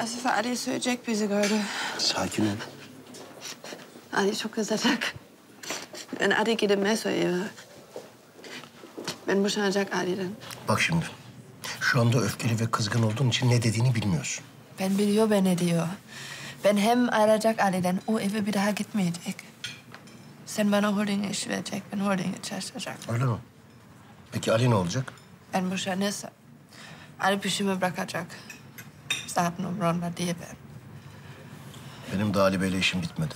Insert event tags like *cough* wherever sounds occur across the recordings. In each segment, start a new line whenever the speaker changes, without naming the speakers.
Asife Ali söyleyecek bizi gördü.
Sakin ol.
Ali çok kızacak. Ben Ali gidip söylüyor. Ben boşanacak Ali'den.
Bak şimdi. Şu anda öfkeli ve kızgın olduğun için ne dediğini bilmiyorsun.
Ben biliyor ben ne diyor. Ben hem ayrılacak Ali'den, o eve bir daha gitmeyecek. Sen bana holding iş verecek, ben holdinge çalışacak.
Öyle mi? Peki Ali ne olacak?
Ben boşanırsam Ali peşimi bırakacak. Zaten umurumda değil ben.
Benim de Ali Bey'le işim bitmedi.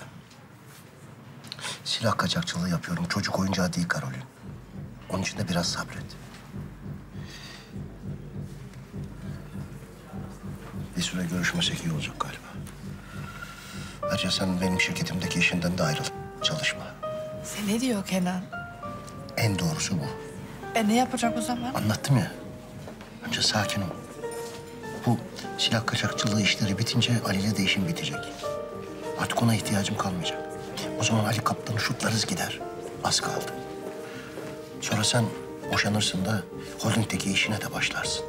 Silah kaçakçılığı yapıyorum. Çocuk oyuncağı değil Karolin. Onun için de biraz sabret. Bir süre görüşmesek iyi olacak galiba. Ayrıca sen benim şirketimdeki işinden de ayrıl. Çalışma.
Sen ne diyor Kenan?
En doğrusu bu.
Ben ne yapacak o zaman?
Anlattım ya. Önce sakin ol. Bu silah kaçakçılığı işleri bitince Ali'yle de işim bitecek. Artık ona ihtiyacım kalmayacak. O zaman Ali kaptanı şutlarız gider. Az kaldı. Sonra sen boşanırsın da holdingdeki işine de başlarsın.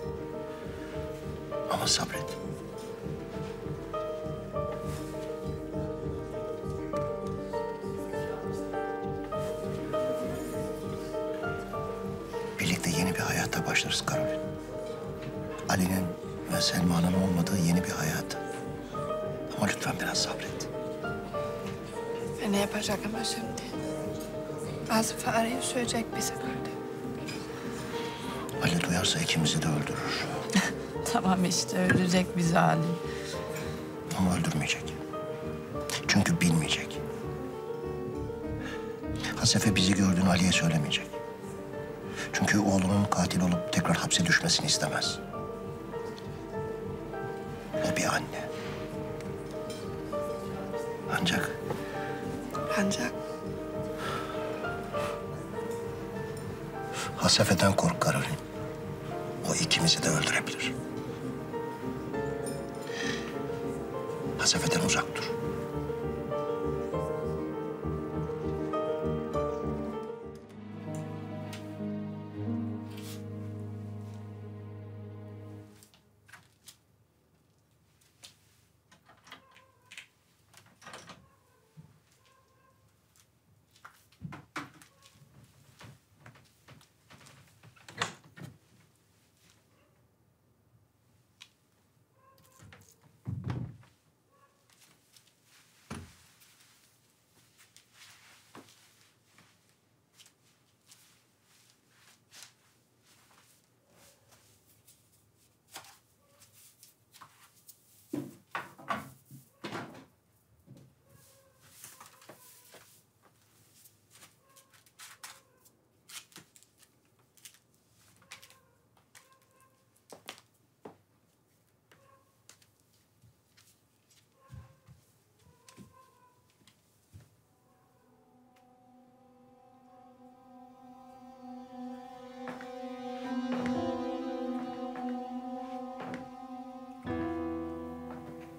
Ama sabret. Birlikte yeni bir hayata başlarız Karolin. Ali'nin ve Selma'nın olmadığı yeni bir hayat. Ama lütfen biraz sabret.
Ben ne yapacak ama şimdi? Asife arayıp söyleyecek bizi gördü.
Ali duyarsa ikimizi de öldürür. *laughs*
Tamam işte ölecek bizi Ali.
Ama öldürmeyecek. Çünkü bilmeyecek. Hasefe bizi gördüğünü Ali'ye söylemeyecek. Çünkü oğlunun katil olup tekrar hapse düşmesini istemez. O bir anne. Ancak
Ancak
Hasefe'den kork Karolin. O ikimizi de öldürebilir. Hasefe'den uzak dur.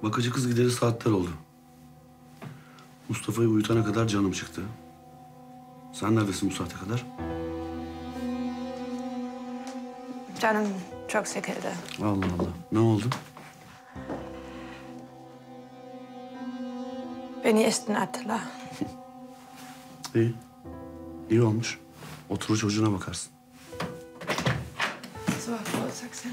Bakıcı kız gideri saatler oldu. Mustafa'yı uyutana kadar canım çıktı. Sen neredesin bu saate kadar?
canım çok sıkıldı.
Allah Allah. Ne oldu?
Beni işten attılar. *laughs*
İyi. İyi olmuş. Otur çocuğuna bakarsın.
So, Frau Sachsen.